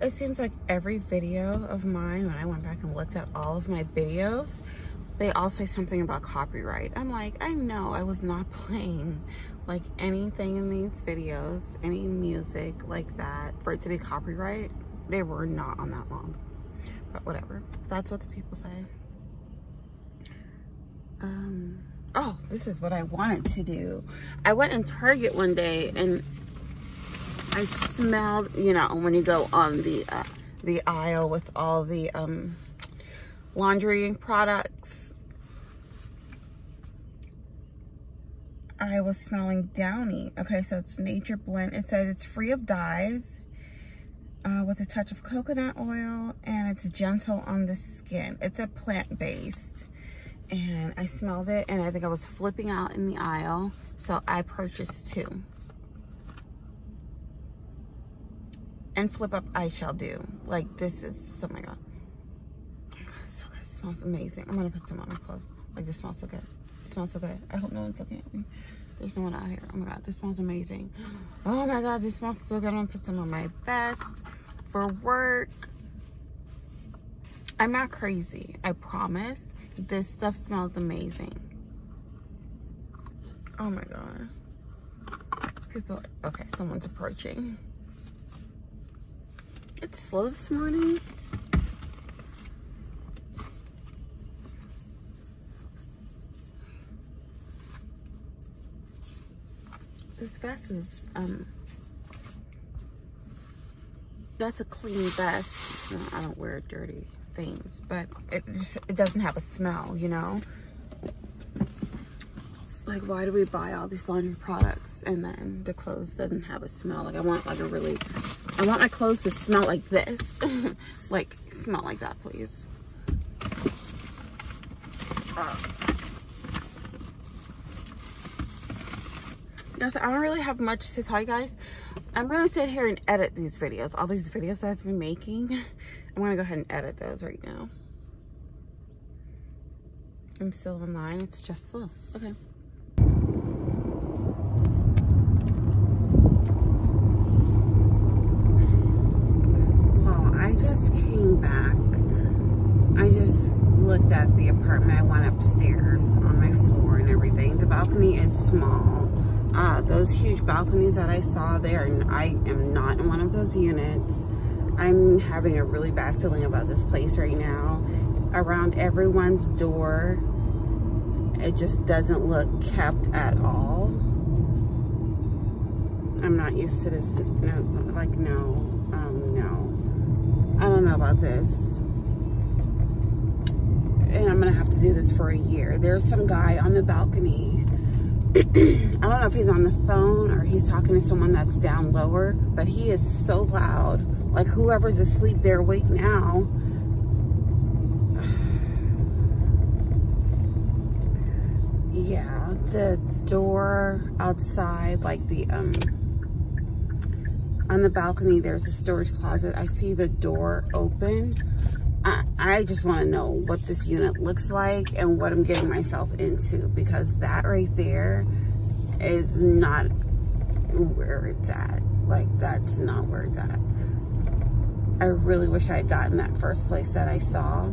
It seems like every video of mine, when I went back and looked at all of my videos, they all say something about copyright. I'm like, I know I was not playing like anything in these videos, any music like that, for it to be copyright. They were not on that long. But whatever. That's what the people say. Um, oh, this is what I wanted to do. I went in Target one day and I smelled, you know, when you go on the uh, the aisle with all the um, laundry products, I was smelling Downy. Okay, so it's Nature Blend. It says it's free of dyes uh, with a touch of coconut oil and it's gentle on the skin. It's a plant-based and I smelled it and I think I was flipping out in the aisle. So I purchased two. And flip up I shall do. Like this is, oh my God. So it smells amazing. I'm gonna put some on my clothes. Like this smells so good. It smells so good. I hope no one's looking at me. There's no one out here. Oh my God, this smells amazing. Oh my God, this smells so good. I'm gonna put some on my vest for work. I'm not crazy, I promise. This stuff smells amazing. Oh my God. People, okay, someone's approaching. It's slow this morning. This vest is, um, that's a clean vest. No, I don't wear dirty things, but it just, it doesn't have a smell, you know? like why do we buy all these laundry products and then the clothes doesn't have a smell like i want like a really i want my clothes to smell like this. Like smell like that please. Uh. yes i don't really have much to tell you guys. I'm gonna sit here and edit these videos all these videos i've been making. I'm gonna go ahead and edit those right now. I'm still online it's just slow. Okay back, I just looked at the apartment. I went upstairs on my floor and everything. The balcony is small. Uh, those huge balconies that I saw there, I am not in one of those units. I'm having a really bad feeling about this place right now. Around everyone's door, it just doesn't look kept at all. I'm not used to this, no, like no, um, no. I don't know about this. And I'm gonna have to do this for a year. There's some guy on the balcony. I don't know if he's on the phone or he's talking to someone that's down lower, but he is so loud. Like whoever's asleep, they're awake now. yeah, the door outside, like the, um, on the balcony, there's a storage closet. I see the door open. I, I just want to know what this unit looks like and what I'm getting myself into because that right there is not where it's at. Like, that's not where it's at. I really wish I had gotten that first place that I saw.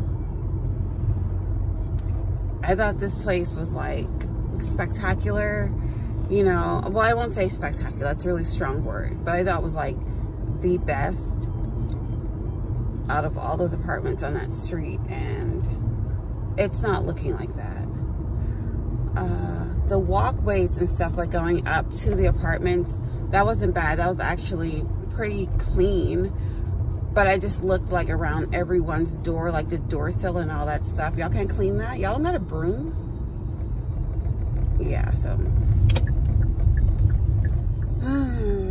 I thought this place was like spectacular you know, well, I won't say spectacular. That's a really strong word. But I thought it was like the best out of all those apartments on that street. And it's not looking like that. Uh, the walkways and stuff like going up to the apartments, that wasn't bad. That was actually pretty clean. But I just looked like around everyone's door, like the door sill and all that stuff. Y'all can't clean that? Y'all got a broom? Yeah, so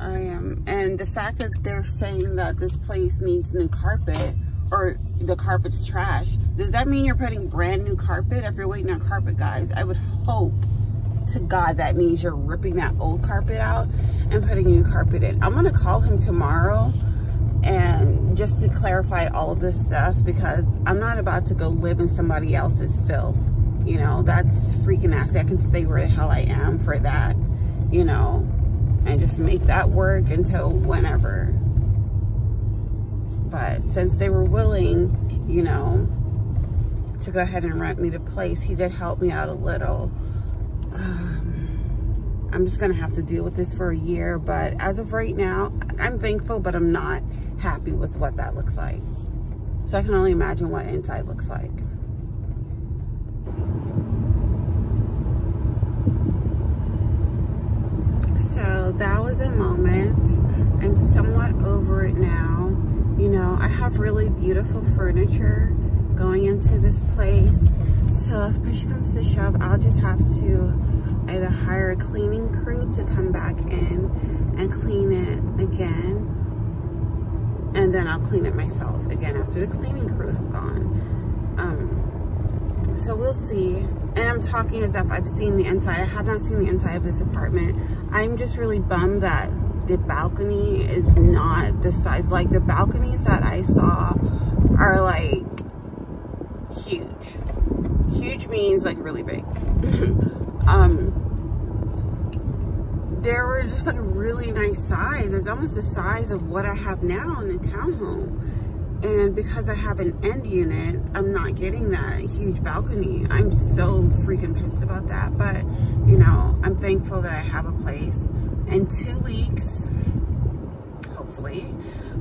I am. And the fact that they're saying that this place needs new carpet or the carpet's trash, does that mean you're putting brand new carpet if you're waiting on carpet guys? I would hope to God that means you're ripping that old carpet out and putting new carpet in. I'm gonna call him tomorrow and just to clarify all of this stuff because I'm not about to go live in somebody else's filth. You know, that's freaking nasty. I can stay where the hell I am for that, you know and just make that work until whenever. But since they were willing, you know, to go ahead and rent me the place, he did help me out a little. Um, I'm just gonna have to deal with this for a year, but as of right now, I'm thankful, but I'm not happy with what that looks like. So I can only imagine what inside looks like. So that was a moment. I'm somewhat over it now. You know, I have really beautiful furniture going into this place. So if push comes to shove, I'll just have to either hire a cleaning crew to come back in and clean it again. And then I'll clean it myself again after the cleaning crew has gone. Um, so we'll see and I'm talking as if I've seen the inside. I have not seen the inside of this apartment. I'm just really bummed that the balcony is not the size. Like the balconies that I saw are like huge. Huge means like really big. um, there were just like a really nice size. It's almost the size of what I have now in the townhome. And because I have an end unit, I'm not getting that huge balcony. I'm so freaking pissed about that. But, you know, I'm thankful that I have a place. In two weeks, hopefully,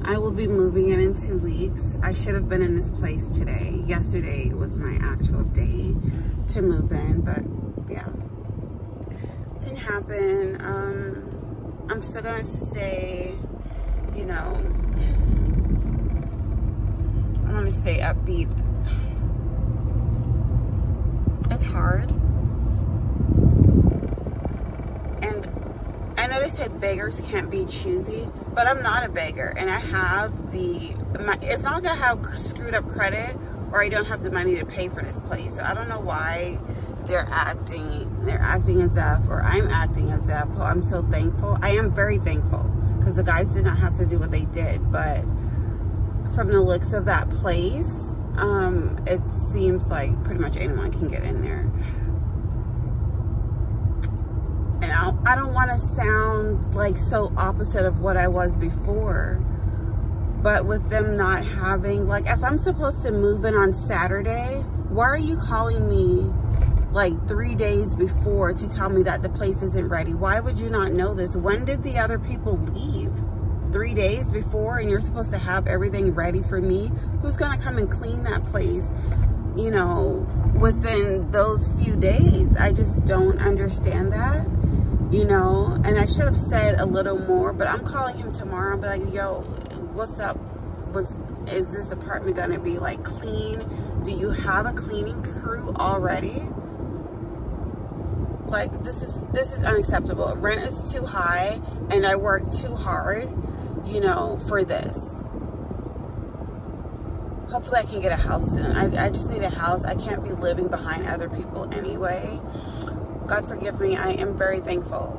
I will be moving in in two weeks. I should have been in this place today. Yesterday was my actual day to move in, but yeah, didn't happen. Um, I'm still gonna say, you know, I want to say upbeat. It's hard. And I know they say beggars can't be choosy, but I'm not a beggar. And I have the, my, it's not like I have screwed up credit or I don't have the money to pay for this place. So I don't know why they're acting, they're acting as if, or I'm acting as if, oh, I'm so thankful. I am very thankful because the guys did not have to do what they did, but from the looks of that place, um, it seems like pretty much anyone can get in there. And I, I don't want to sound like so opposite of what I was before. But with them not having, like if I'm supposed to move in on Saturday, why are you calling me like three days before to tell me that the place isn't ready? Why would you not know this? When did the other people leave? Three days before and you're supposed to have everything ready for me, who's gonna come and clean that place, you know, within those few days? I just don't understand that, you know, and I should have said a little more, but I'm calling him tomorrow and be like, yo, what's up? Was, is this apartment gonna be like clean? Do you have a cleaning crew already? Like this is this is unacceptable. Rent is too high and I work too hard you know, for this. Hopefully I can get a house soon. I, I just need a house. I can't be living behind other people anyway. God forgive me. I am very thankful.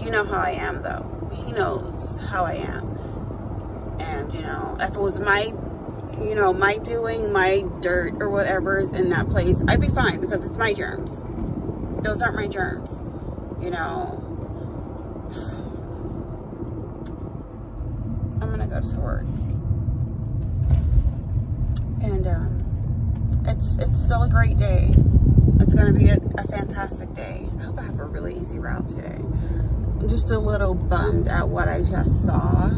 You know how I am though. He knows how I am. And, you know, if it was my, you know, my doing, my dirt or whatever is in that place, I'd be fine because it's my germs. Those aren't my germs. You know, go to work. And um, it's it's still a great day. It's going to be a, a fantastic day. I hope I have a really easy route today. I'm just a little bummed at what I just saw.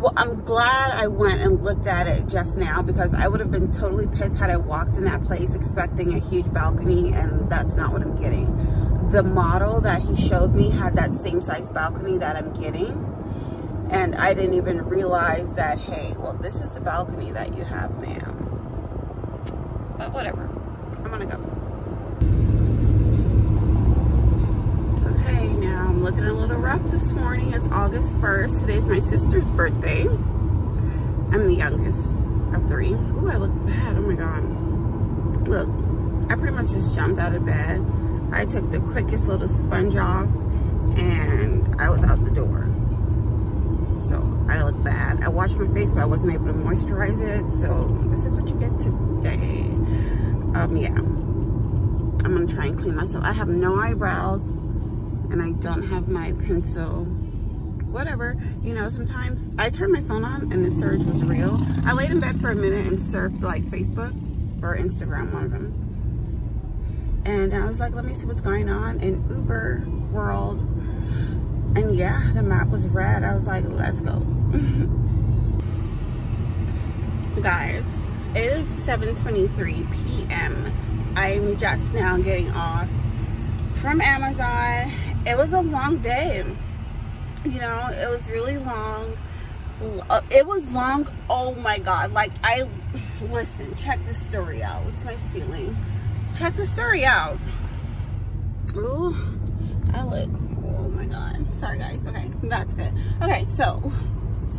Well, I'm glad I went and looked at it just now because I would have been totally pissed had I walked in that place expecting a huge balcony and that's not what I'm getting. The model that he showed me had that same size balcony that I'm getting and I didn't even realize that, hey, well, this is the balcony that you have, ma'am. But whatever. I'm gonna go. Okay, now I'm looking a little rough this morning. It's August 1st. Today's my sister's birthday. I'm the youngest of three. Ooh, I look bad. Oh my God. Look, I pretty much just jumped out of bed. I took the quickest little sponge off and I was out the door I look bad. I washed my face, but I wasn't able to moisturize it, so this is what you get today. Um, yeah. I'm gonna try and clean myself. I have no eyebrows, and I don't have my pencil whatever. You know, sometimes I turned my phone on and the surge was real. I laid in bed for a minute and surfed like Facebook or Instagram, one of them. And I was like, let me see what's going on in Uber world. And yeah, the map was red. I was like, let's go. Guys, it is 7.23 p.m. I'm just now getting off from Amazon. It was a long day. You know, it was really long. Uh, it was long. Oh my God. Like I, listen, check this story out. What's my ceiling? Check the story out. Ooh, I look, oh my God. Sorry guys. Okay, that's good. Okay, so,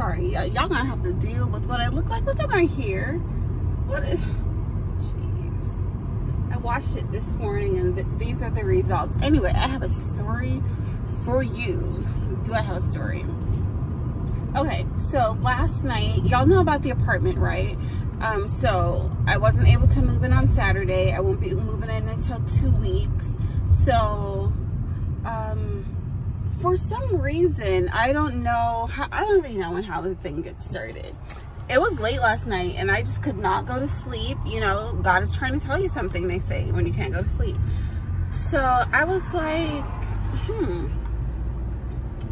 sorry. Y'all gonna have to deal with what I look like. Look at my hair. What is, jeez. I washed it this morning and th these are the results. Anyway, I have a story for you. Do I have a story? Okay, so last night, y'all know about the apartment, right? Um, so I wasn't able to move in on Saturday. I won't be moving in until two weeks. So, um, for some reason, I don't know how, I don't really know when how the thing gets started. It was late last night and I just could not go to sleep. You know, God is trying to tell you something, they say, when you can't go to sleep. So I was like, hmm,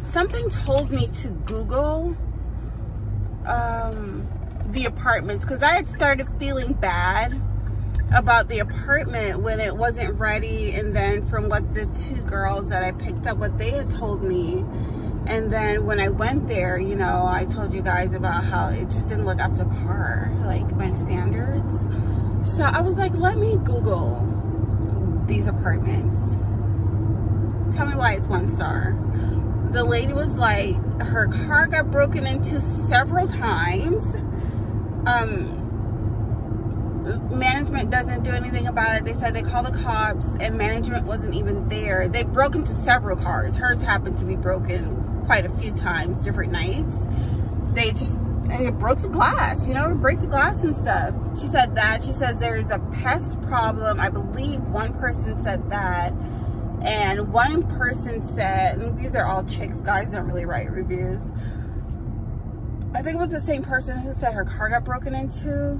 something told me to Google um, the apartments because I had started feeling bad about the apartment when it wasn't ready and then from what the two girls that I picked up what they had told me. And then when I went there you know I told you guys about how it just didn't look up to par like my standards. So I was like let me google these apartments. Tell me why it's one star. The lady was like, her car got broken into several times. Um, management doesn't do anything about it. They said they called the cops and management wasn't even there. They broke into several cars. Hers happened to be broken quite a few times, different nights. They just they broke the glass, you know, break the glass and stuff. She said that. She says there is a pest problem. I believe one person said that and one person said these are all chicks guys don't really write reviews i think it was the same person who said her car got broken into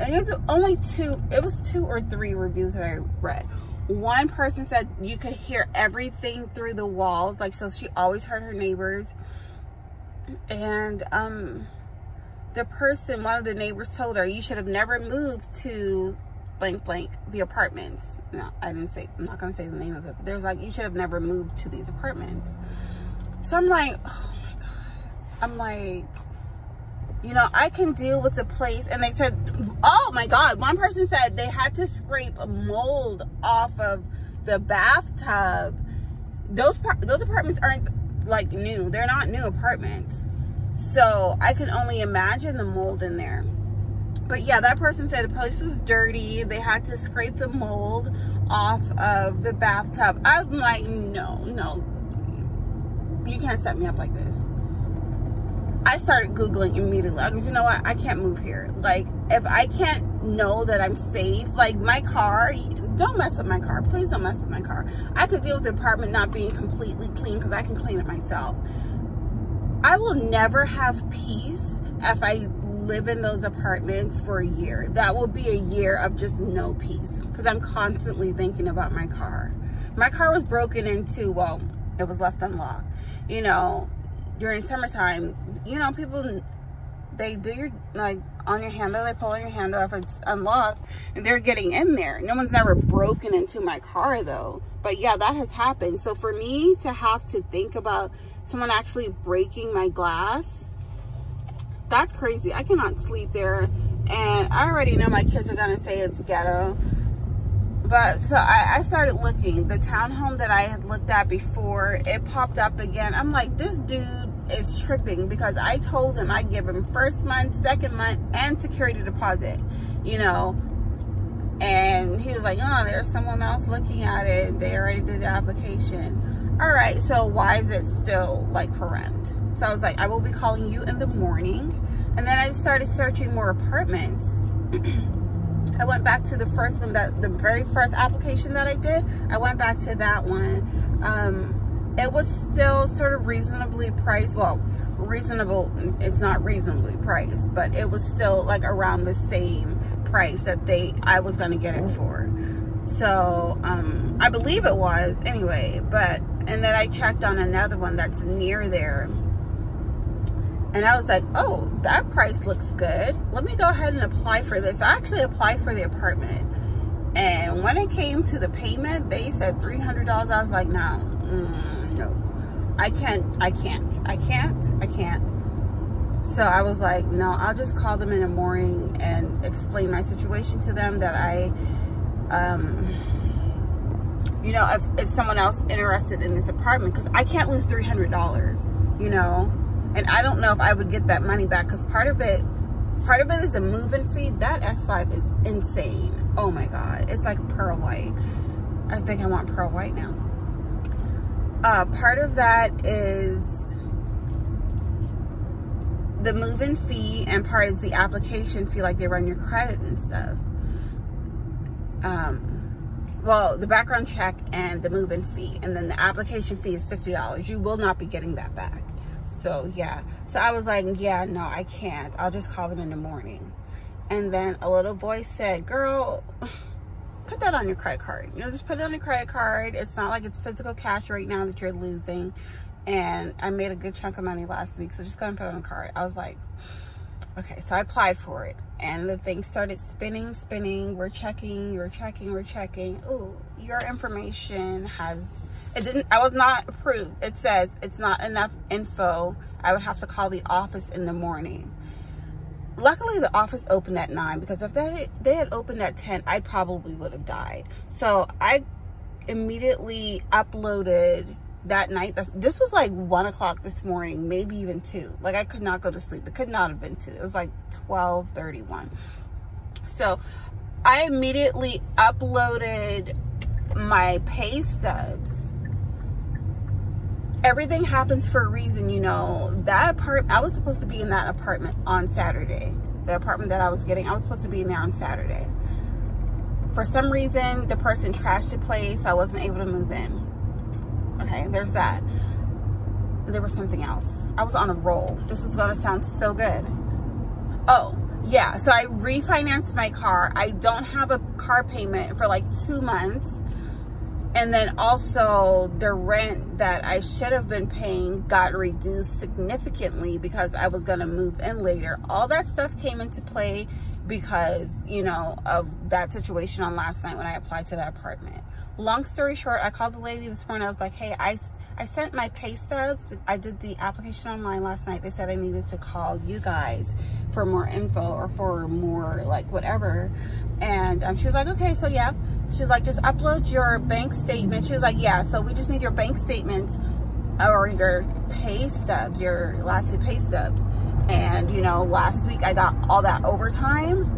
and it was only two it was two or three reviews that i read. One person said you could hear everything through the walls like so she always heard her neighbors. And um the person one of the neighbors told her you should have never moved to blank blank the apartments. No i didn't say i'm not gonna say the name of it but there's like you should have never moved to these apartments. So i'm like oh my god. I'm like you know i can deal with the place and they said oh my god one person said they had to scrape mold off of the bathtub those those apartments aren't like new they're not new apartments so i can only imagine the mold in there but yeah, that person said the place was dirty. They had to scrape the mold off of the bathtub. I'm like, no, no. You can't set me up like this. I started Googling immediately. I was, you know what? I can't move here. Like, if I can't know that I'm safe, like my car, don't mess with my car. Please don't mess with my car. I could deal with the apartment not being completely clean because I can clean it myself. I will never have peace if I live in those apartments for a year. That will be a year of just no peace because I'm constantly thinking about my car. My car was broken into, well, it was left unlocked. You know, during summertime, you know, people, they do your, like, on your handle, they pull on your handle if it's unlocked, and they're getting in there. No one's ever broken into my car, though. But yeah, that has happened. So for me to have to think about someone actually breaking my glass, that's crazy. I cannot sleep there. And I already know my kids are going to say it's ghetto. But so I, I started looking. The townhome that I had looked at before, it popped up again. I'm like, this dude is tripping because I told him I'd give him first month, second month, and security deposit, you know. And he was like, oh, there's someone else looking at it. They already did the application. All right, so why is it still like for rent? So I was like, I will be calling you in the morning. And then I started searching more apartments. I went back to the first one that the very first application that I did. I went back to that one. Um, it was still sort of reasonably priced. Well, reasonable, it's not reasonably priced, but it was still like around the same price that they, I was to get it for. So, um, I believe it was anyway, but, and then I checked on another one that's near there. And I was like, oh, that price looks good. Let me go ahead and apply for this. I actually applied for the apartment. And when it came to the payment, they said $300. I was like, no, mm, no. I can't, I can't, I can't, I can't. So I was like, no, I'll just call them in the morning and explain my situation to them that I, um, you know, if, if someone else interested in this apartment, because I can't lose $300, you know, and I don't know if I would get that money back because part of it, part of it is a moving fee. That X5 is insane. Oh my God. It's like pearl white. I think I want pearl white now. Uh, part of that is the move-in fee and part is the application fee like they run your credit and stuff um well the background check and the move-in fee and then the application fee is $50 you will not be getting that back so yeah so I was like yeah no I can't I'll just call them in the morning and then a little voice said girl put that on your credit card. You know, just put it on your credit card. It's not like it's physical cash right now that you're losing. And I made a good chunk of money last week, so just go and put it on a card. I was like, okay, so I applied for it. And the thing started spinning, spinning. We're checking, we're checking, we're checking. Oh, your information has, it didn't, I was not approved. It says it's not enough info. I would have to call the office in the morning. Luckily the office opened at 9 because if they, they had opened at 10 I probably would have died. So I immediately uploaded that night. This was like 1 o'clock this morning maybe even 2 like I could not go to sleep. It could not have been 2 it was like 12:31. so I immediately uploaded my pay stubs everything happens for a reason, you know. That apartment, I was supposed to be in that apartment on Saturday. The apartment that I was getting, I was supposed to be in there on Saturday. For some reason, the person trashed the place. I wasn't able to move in. Okay, there's that. There was something else. I was on a roll. This was going to sound so good. Oh, yeah. So I refinanced my car. I don't have a car payment for like two months and then also the rent that I should have been paying got reduced significantly because I was going to move in later. All that stuff came into play because, you know, of that situation on last night when I applied to that apartment. Long story short, I called the lady this morning. I was like, hey, I, I sent my pay stubs. I did the application online last night. They said I needed to call you guys for more info or for more like whatever. And um, she was like, okay, so yeah she was like, just upload your bank statement. She was like, yeah, so we just need your bank statements or your pay stubs, your last two pay stubs. And, you know, last week I got all that overtime.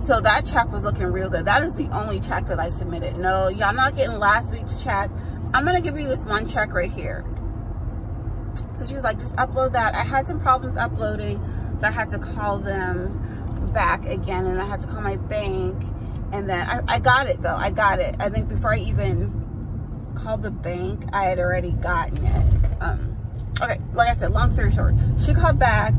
So that check was looking real good. That is the only check that I submitted. No, y'all not getting last week's check. I'm going to give you this one check right here. So she was like, just upload that. I had some problems uploading. So I had to call them back again. And I had to call my bank and then I, I got it though. I got it. I think before I even called the bank, I had already gotten it. Um, okay, like I said, long story short, she called back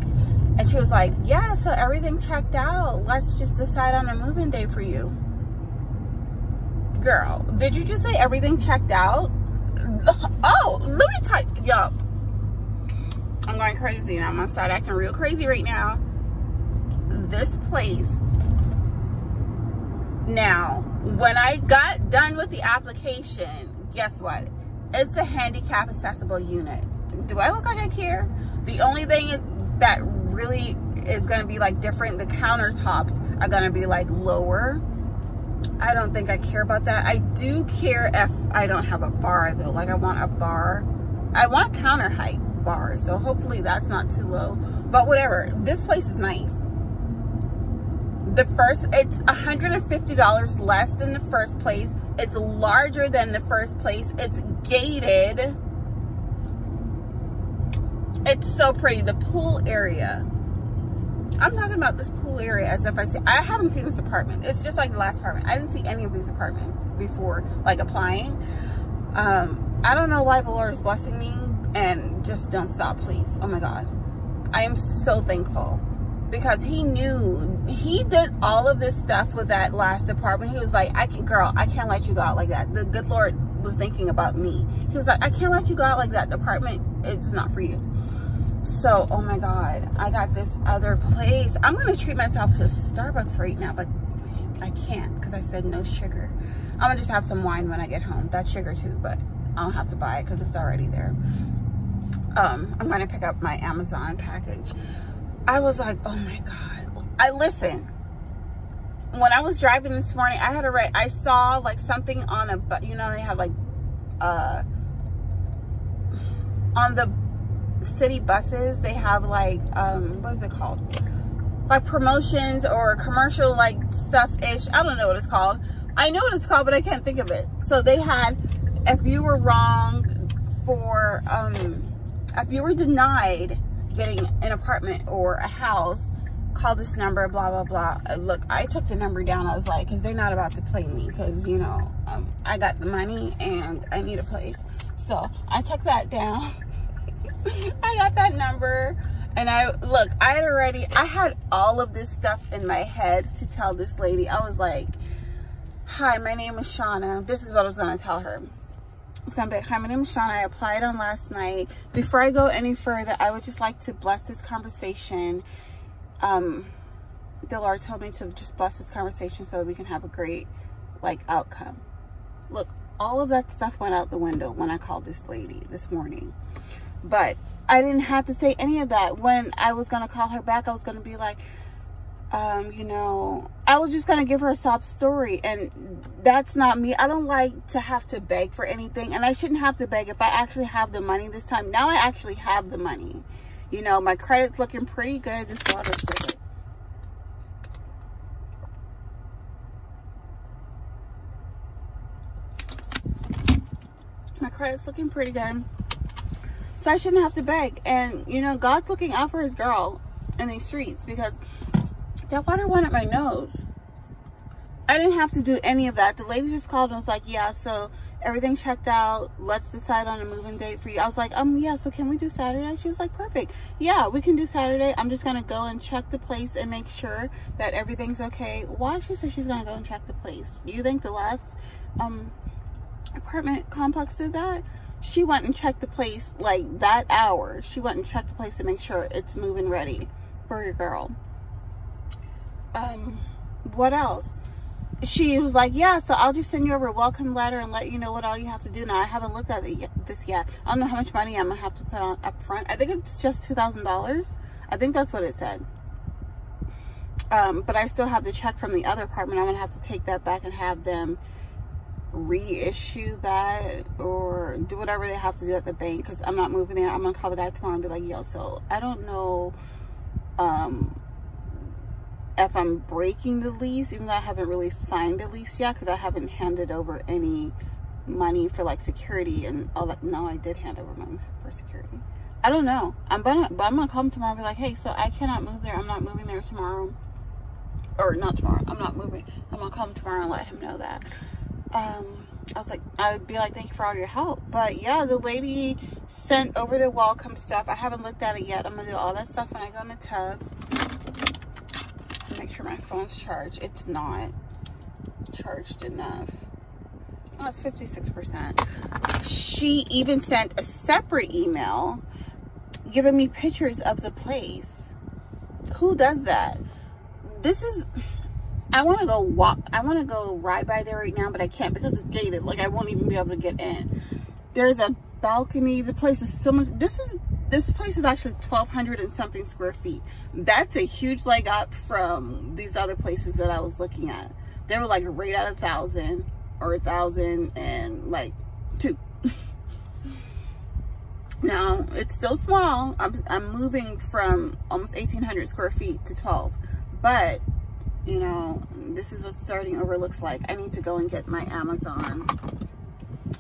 and she was like, yeah, so everything checked out. Let's just decide on a moving day for you. Girl, did you just say everything checked out? Oh, let me type, yo. I'm going crazy and I'm gonna start acting real crazy right now. This place now, when I got done with the application, guess what? It's a handicap accessible unit. Do I look like I care? The only thing that really is going to be like different, the countertops are going to be like lower. I don't think I care about that. I do care if I don't have a bar though. Like I want a bar. I want counter height bars. So hopefully that's not too low. But whatever. This place is nice the first it's $150 less than the first place. It's larger than the first place. It's gated. It's so pretty. The pool area. I'm talking about this pool area as if I see I haven't seen this apartment. It's just like the last apartment. I didn't see any of these apartments before like applying. Um, I don't know why the Lord is blessing me and just don't stop, please. Oh my God. I am so thankful because he knew he did all of this stuff with that last apartment. He was like, I can, girl, I can't let you go out like that. The good Lord was thinking about me. He was like, I can't let you go out like that. The apartment, it's not for you. So, oh my God, I got this other place. I'm going to treat myself to Starbucks right now, but I can't because I said no sugar. I'm going to just have some wine when I get home. That's sugar too, but I don't have to buy it because it's already there. Um, I'm going to pick up my Amazon package. I was like, oh my God. I listen. When I was driving this morning, I had a right. I saw like something on a, you know, they have like, uh, on the city buses, they have like, um, what is it called? Like promotions or commercial like stuff-ish. I don't know what it's called. I know what it's called, but I can't think of it. So they had, if you were wrong for, um, if you were denied getting an apartment or a house, call this number, blah, blah, blah. Uh, look, I took the number down. I was like, because they're not about to play me because, you know, um, I got the money and I need a place. So I took that down. I got that number and I, look, I had already, I had all of this stuff in my head to tell this lady. I was like, hi, my name is Shauna. This is what I was going to tell her. It's to be, hi, my name is Shauna. I applied on last night. Before I go any further, I would just like to bless this conversation. Um, the Lord told me to just bless this conversation so that we can have a great, like, outcome. Look, all of that stuff went out the window when I called this lady this morning. But I didn't have to say any of that. When I was going to call her back, I was going to be like, um, you know, I was just going to give her a sob story. And that's not me. I don't like to have to beg for anything. And I shouldn't have to beg if I actually have the money this time. Now I actually have the money. You know, my credit's looking pretty good. This water's good. My credit's looking pretty good. So I shouldn't have to beg. And, you know, God's looking out for his girl in these streets because that water went up my nose. I didn't have to do any of that. The lady just called and was like, yeah, so everything checked out. Let's decide on a moving date for you. I was like, um, yeah, so can we do Saturday? She was like, perfect. Yeah, we can do Saturday. I'm just going to go and check the place and make sure that everything's okay. Why she said she's going to go and check the place? You think the last um apartment complex did that? she went and checked the place like that hour. She went and checked the place to make sure it's moving ready for your girl. Um, what else? She was like, yeah, so I'll just send you over a welcome letter and let you know what all you have to do. Now, I haven't looked at yet, this yet. I don't know how much money I'm going to have to put on up front. I think it's just $2,000. I think that's what it said. Um, but I still have the check from the other apartment. I'm going to have to take that back and have them reissue that or do whatever they have to do at the bank because I'm not moving there. I'm gonna call the guy tomorrow and be like, yo, so I don't know um if I'm breaking the lease, even though I haven't really signed the lease yet because I haven't handed over any money for like security and all that. No, I did hand over money for security. I don't know. I'm gonna, but I'm gonna come tomorrow and be like, hey, so I cannot move there. I'm not moving there tomorrow, or not tomorrow. I'm not moving. I'm gonna call him tomorrow and let him know that um, I was like, I would be like, thank you for all your help. But yeah, the lady sent over the welcome stuff. I haven't looked at it yet. I'm gonna do all that stuff when I go in the tub. Sure my phone's charged. It's not charged enough. Oh, it's 56%. She even sent a separate email giving me pictures of the place. Who does that? This is I want to go walk. I want to go ride by there right now, but I can't because it's gated. Like I won't even be able to get in. There's a balcony. The place is so much. This is this place is actually 1,200 and something square feet. That's a huge leg up from these other places that I was looking at. They were like right at a thousand or a thousand and like two. now it's still small. I'm I'm moving from almost 1,800 square feet to 12, but you know, this is what starting over looks like. I need to go and get my Amazon.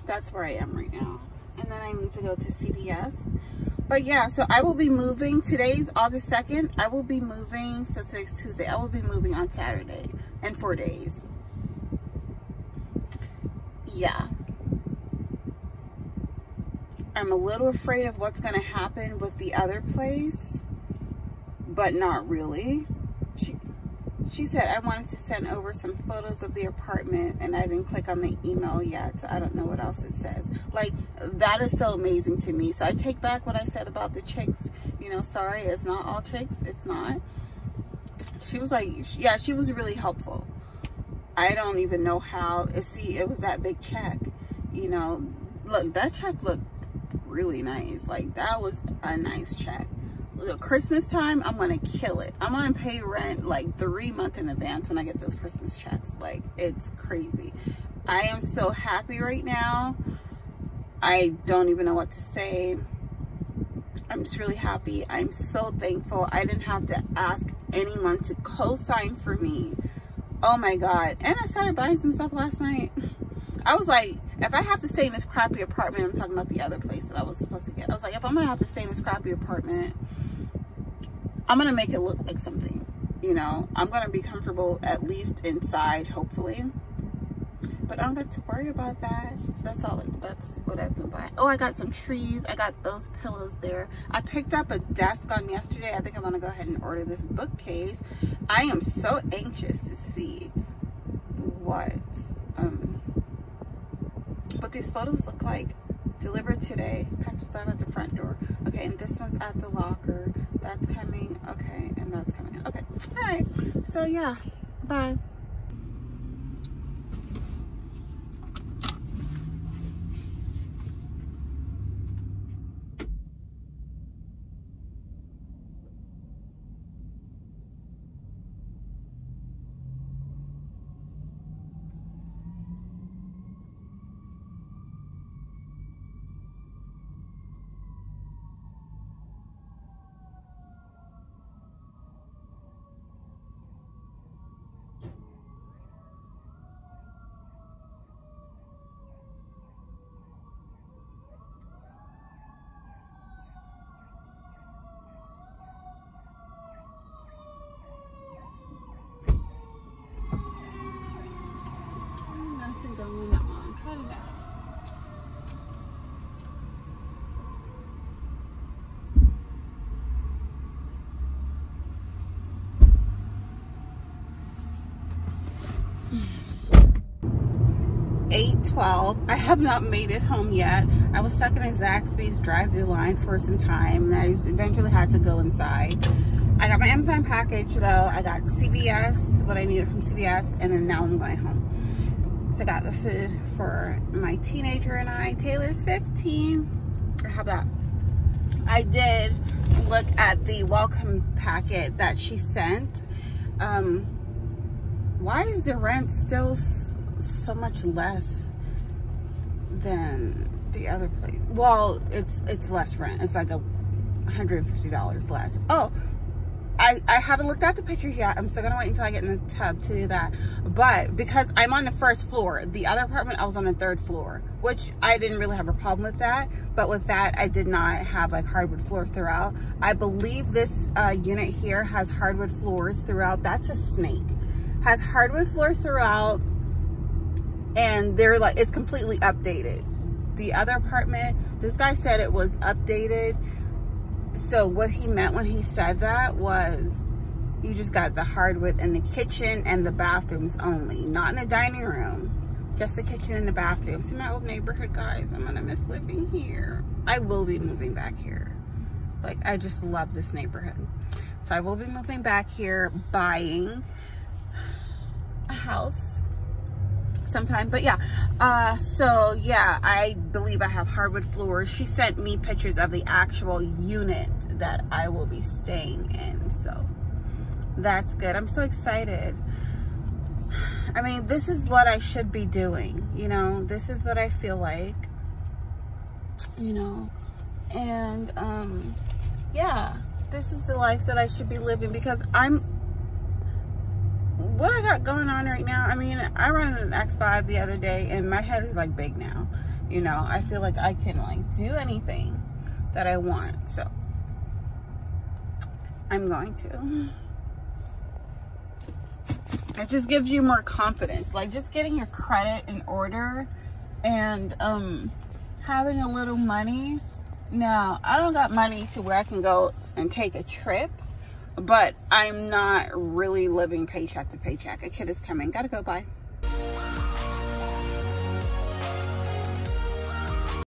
That's where I am right now. And then I need to go to CVS. But yeah, so I will be moving. Today's August 2nd. I will be moving. So today's Tuesday. I will be moving on Saturday in four days. Yeah. I'm a little afraid of what's going to happen with the other place, but not really. She, said I wanted to send over some photos of the apartment and I didn't click on the email yet. So I don't know what else it says. Like, that is so amazing to me. So I take back what I said about the chicks. You know, sorry, it's not all chicks. It's not. She was like, yeah, she was really helpful. I don't even know how. Eh, see, it was that big check. You know, look, that check looked really nice. Like, that was a nice check. Christmas time, I'm gonna kill it. I'm gonna pay rent like three months in advance when I get those Christmas checks. Like, it's crazy. I am so happy right now. I don't even know what to say. I'm just really happy. I'm so thankful. I didn't have to ask anyone to co-sign for me. Oh my God. And I started buying some stuff last night. I was like, if I have to stay in this crappy apartment, I'm talking about the other place that I was supposed to get. I was like, if I'm gonna have to stay in this crappy apartment, I'm gonna make it look like something, you know. I'm gonna be comfortable at least inside, hopefully. But I don't get to worry about that. That's all. That's what I've been buying. Oh, I got some trees. I got those pillows there. I picked up a desk on yesterday. I think I'm gonna go ahead and order this bookcase. I am so anxious to see what um what these photos look like delivered today. Package live at the front door. Okay and this one's at the locker. That's coming. Okay and that's coming. Okay all right. So yeah bye 8.12. I have not made it home yet. I was stuck in a Zaxby's drive-through line for some time and I eventually had to go inside. I got my Amazon package though. I got CVS, what I needed from CVS, and then now I'm going home. So I got the food for my teenager and I. Taylor's 15. I have that. I did look at the welcome packet that she sent. Um, why is the rent still so much less than the other place. Well, it's it's less rent. It's like a $150 less. Oh, I, I haven't looked at the pictures yet. I'm still gonna wait until I get in the tub to do that. But because I'm on the first floor, the other apartment I was on the third floor, which I didn't really have a problem with that. But with that, I did not have like hardwood floors throughout. I believe this uh, unit here has hardwood floors throughout. That's a snake. Has hardwood floors throughout and they're like it's completely updated. The other apartment this guy said it was updated. So what he meant when he said that was you just got the hardwood in the kitchen and the bathrooms only not in the dining room just the kitchen and the bathroom. See my old neighborhood guys? I'm gonna miss living here. I will be moving back here. Like i just love this neighborhood. So i will be moving back here buying a house sometime but yeah. Uh so yeah i believe i have hardwood floors. She sent me pictures of the actual unit that i will be staying in so that's good. I'm so excited. I mean this is what i should be doing you know? This is what i feel like you know? And um yeah this is the life that i should be living because i'm what I got going on right now, I mean, I ran an X5 the other day and my head is like big now. You know, I feel like I can like do anything that I want. So I'm going to. It just gives you more confidence. Like just getting your credit in order and um having a little money. Now, I don't got money to where I can go and take a trip, but I'm not really living paycheck to paycheck. A kid is coming. Gotta go. Bye.